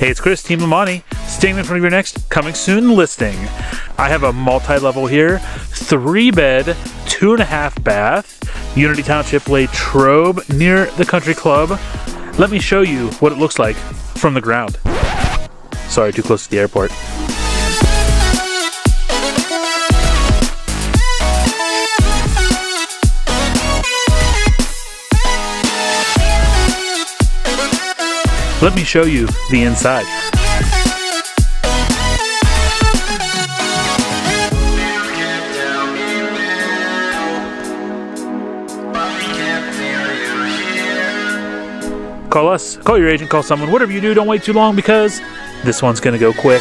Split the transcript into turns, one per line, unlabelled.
Hey, it's Chris, Team Limani, staying in front of your next coming soon listing. I have a multi-level here, three bed, two and a half bath, Unity Township Latrobe near the country club. Let me show you what it looks like from the ground. Sorry, too close to the airport. Let me show you the inside. Call us, call your agent, call someone, whatever you do, don't wait too long because this one's gonna go quick.